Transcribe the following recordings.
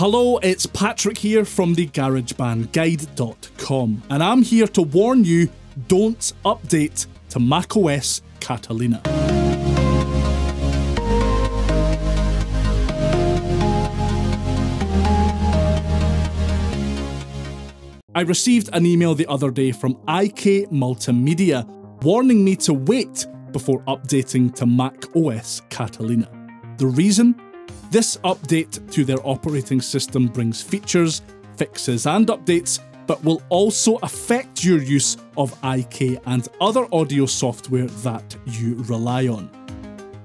Hello, it's Patrick here from the GarageBandGuide.com, and I'm here to warn you don't update to macOS Catalina. I received an email the other day from IK Multimedia warning me to wait before updating to macOS Catalina. The reason? This update to their operating system brings features, fixes, and updates, but will also affect your use of IK and other audio software that you rely on.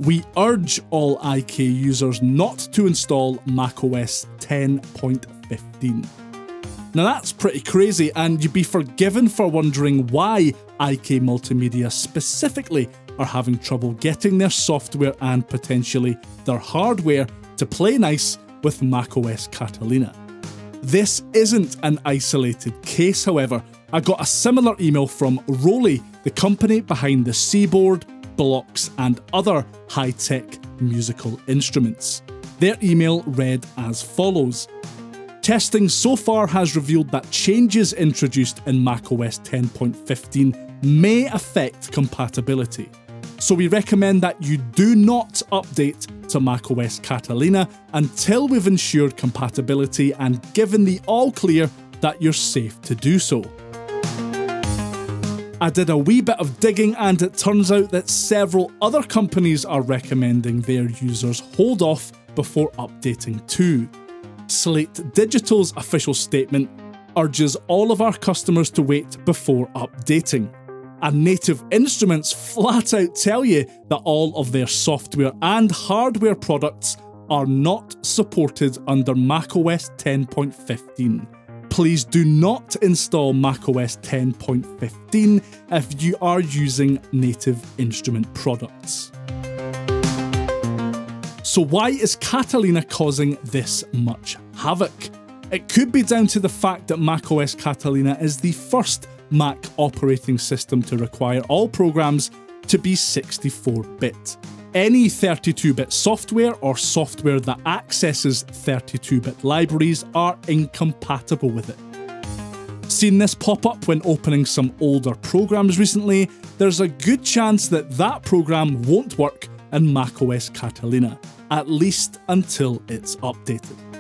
We urge all IK users not to install macOS 10.15. Now that's pretty crazy, and you'd be forgiven for wondering why IK Multimedia specifically are having trouble getting their software and potentially their hardware to play nice with macOS Catalina. This isn't an isolated case, however. I got a similar email from ROLI, the company behind the Seaboard, blocks, and other high tech musical instruments. Their email read as follows Testing so far has revealed that changes introduced in macOS 10.15 may affect compatibility. So we recommend that you do not update to macOS Catalina until we've ensured compatibility and given the all clear that you're safe to do so. I did a wee bit of digging and it turns out that several other companies are recommending their users hold off before updating too. Slate Digital's official statement urges all of our customers to wait before updating. And Native Instruments flat out tell you that all of their software and hardware products are not supported under macOS 10.15. Please do not install macOS 10.15 if you are using Native Instrument products. So, why is Catalina causing this much havoc? It could be down to the fact that macOS Catalina is the first Mac operating system to require all programs to be 64 bit. Any 32 bit software or software that accesses 32 bit libraries are incompatible with it. Seen this pop up when opening some older programs recently, there's a good chance that that program won't work in macOS Catalina at least until it's updated.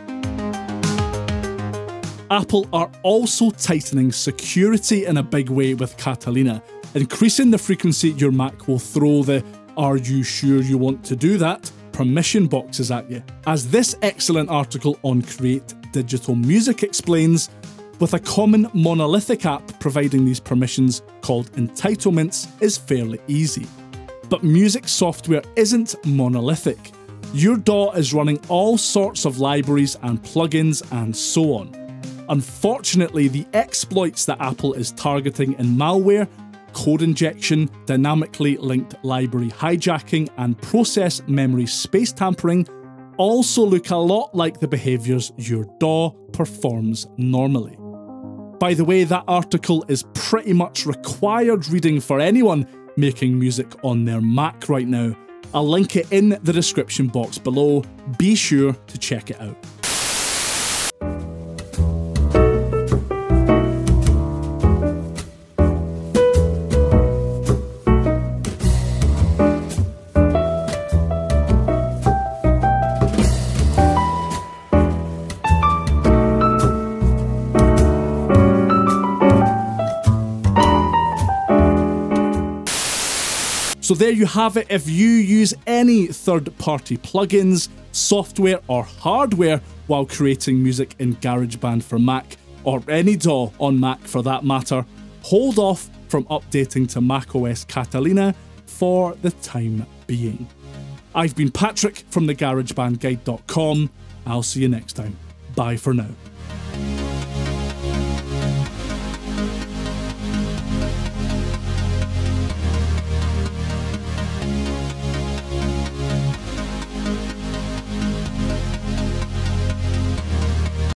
Apple are also tightening security in a big way with Catalina, increasing the frequency your Mac will throw the Are you sure you want to do that? permission boxes at you. As this excellent article on Create Digital Music explains, with a common monolithic app providing these permissions called entitlements is fairly easy. But music software isn't monolithic. Your DAW is running all sorts of libraries and plugins and so on. Unfortunately, the exploits that Apple is targeting in malware, code injection, dynamically linked library hijacking, and process memory space tampering also look a lot like the behaviours your DAW performs normally. By the way, that article is pretty much required reading for anyone making music on their Mac right now, I'll link it in the description box below. Be sure to check it out. So there you have it. If you use any third party plugins, software, or hardware while creating music in GarageBand for Mac, or any DAW on Mac for that matter, hold off from updating to macOS Catalina for the time being. I've been Patrick from the GarageBandGuide.com. I'll see you next time. Bye for now.